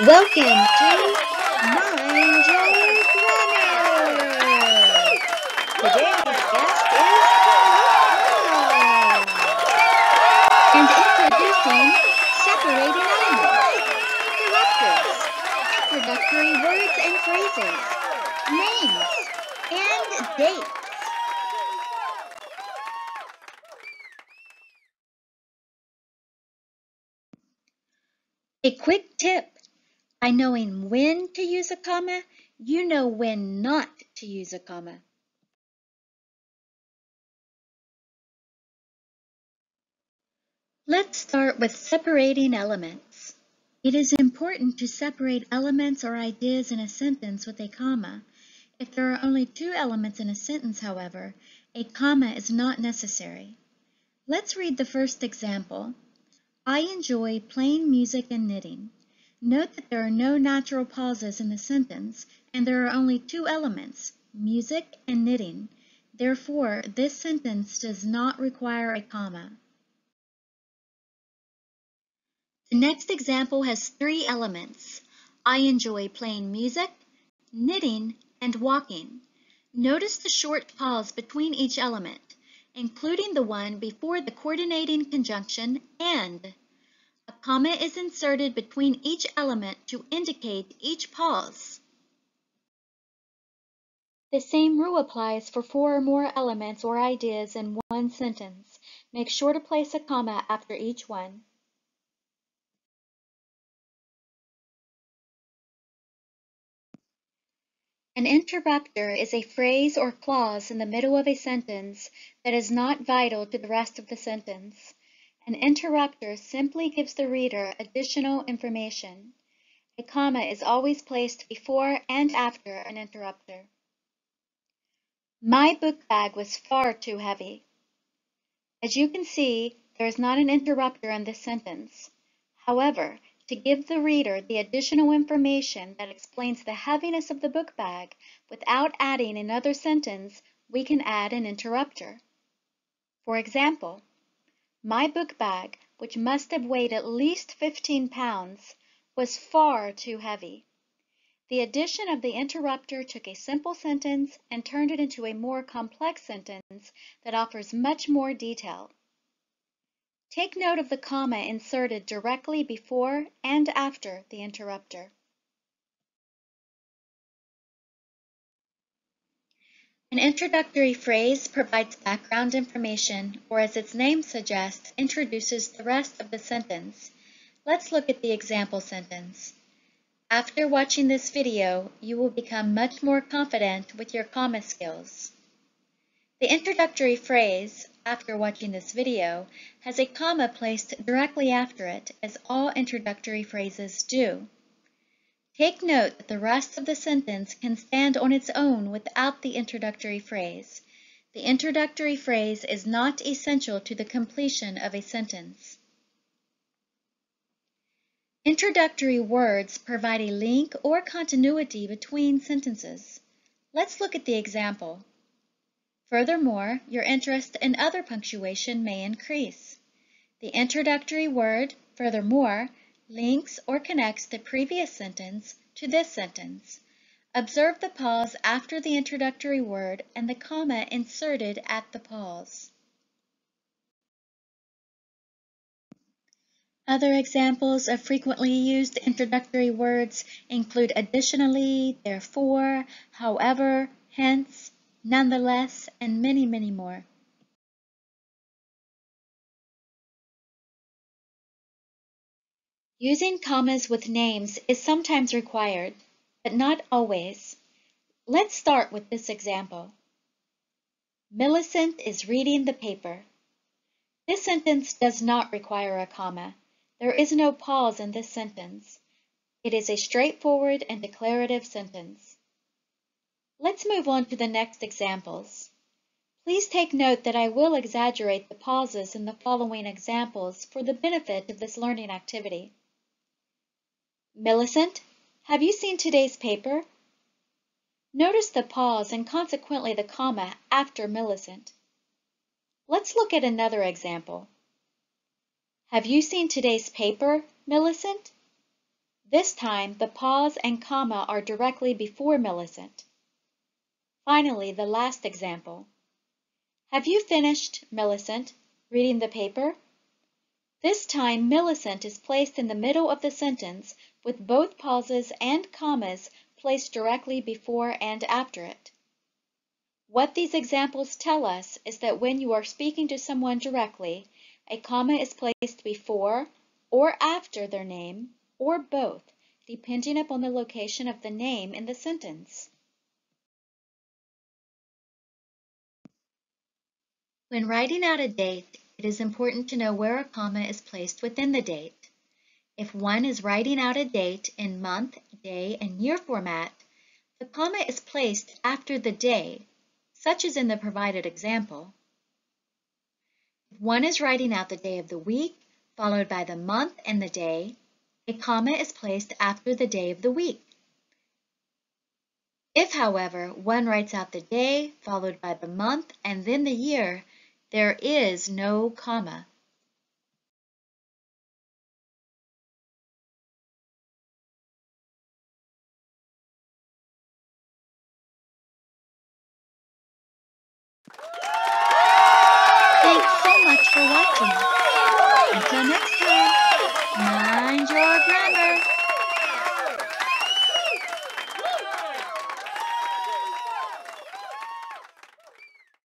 Welcome to Mind Your Grammar! Today's guest is Carla! And introducing separating elements, interrupters, introductory words and phrases, names, and dates. A quick tip. By knowing when to use a comma, you know when not to use a comma. Let's start with separating elements. It is important to separate elements or ideas in a sentence with a comma. If there are only two elements in a sentence, however, a comma is not necessary. Let's read the first example. I enjoy playing music and knitting. Note that there are no natural pauses in the sentence, and there are only two elements, music and knitting. Therefore, this sentence does not require a comma. The next example has three elements. I enjoy playing music, knitting, and walking. Notice the short pause between each element, including the one before the coordinating conjunction and. A comma is inserted between each element to indicate each pause. The same rule applies for four or more elements or ideas in one sentence. Make sure to place a comma after each one. An interrupter is a phrase or clause in the middle of a sentence that is not vital to the rest of the sentence. An interrupter simply gives the reader additional information. A comma is always placed before and after an interrupter. My book bag was far too heavy. As you can see, there is not an interrupter in this sentence. However, to give the reader the additional information that explains the heaviness of the book bag without adding another sentence, we can add an interrupter. For example, my book bag, which must have weighed at least 15 pounds, was far too heavy. The addition of the interrupter took a simple sentence and turned it into a more complex sentence that offers much more detail. Take note of the comma inserted directly before and after the interrupter. An introductory phrase provides background information, or as its name suggests, introduces the rest of the sentence. Let's look at the example sentence. After watching this video, you will become much more confident with your comma skills. The introductory phrase, after watching this video, has a comma placed directly after it, as all introductory phrases do. Take note that the rest of the sentence can stand on its own without the introductory phrase. The introductory phrase is not essential to the completion of a sentence. Introductory words provide a link or continuity between sentences. Let's look at the example. Furthermore, your interest in other punctuation may increase. The introductory word, furthermore, links or connects the previous sentence to this sentence. Observe the pause after the introductory word and the comma inserted at the pause. Other examples of frequently used introductory words include additionally, therefore, however, hence, nonetheless, and many, many more. Using commas with names is sometimes required, but not always. Let's start with this example. Millicent is reading the paper. This sentence does not require a comma. There is no pause in this sentence. It is a straightforward and declarative sentence. Let's move on to the next examples. Please take note that I will exaggerate the pauses in the following examples for the benefit of this learning activity. Millicent, have you seen today's paper? Notice the pause and consequently the comma after Millicent. Let's look at another example. Have you seen today's paper, Millicent? This time, the pause and comma are directly before Millicent. Finally, the last example. Have you finished, Millicent, reading the paper? This time, Millicent is placed in the middle of the sentence with both pauses and commas placed directly before and after it. What these examples tell us is that when you are speaking to someone directly, a comma is placed before or after their name, or both, depending upon the location of the name in the sentence. When writing out a date, it is important to know where a comma is placed within the date. If one is writing out a date in month, day, and year format, the comma is placed after the day, such as in the provided example. If one is writing out the day of the week, followed by the month and the day, a comma is placed after the day of the week. If, however, one writes out the day, followed by the month, and then the year, there is no comma.